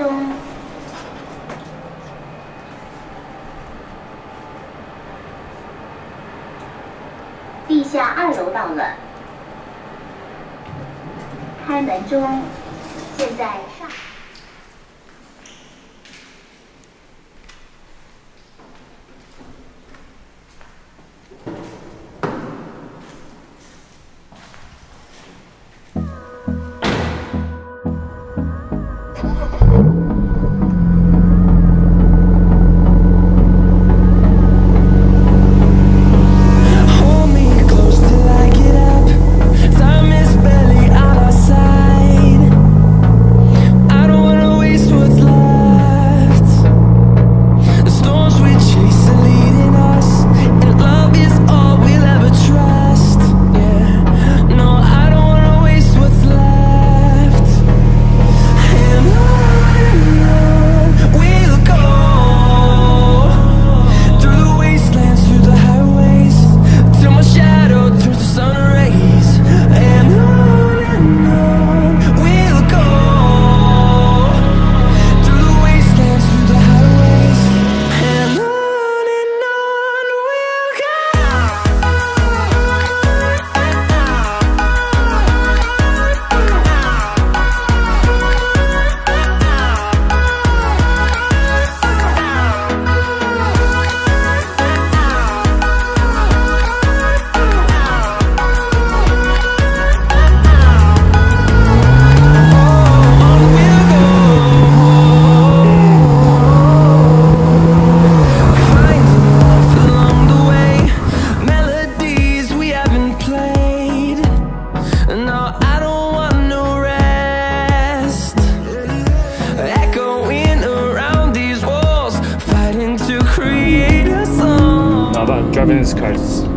中。地下二楼到了。开门中现在 about driving this car. It's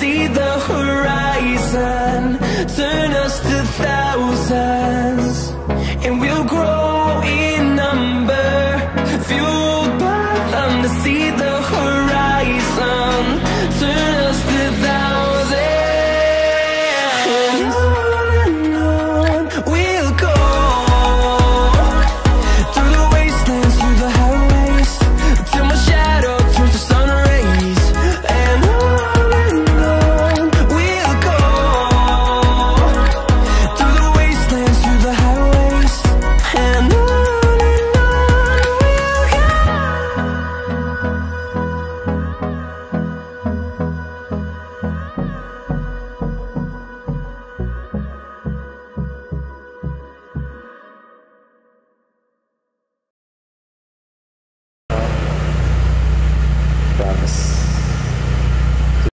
see the horizon. Turn us to thousands And we'll grow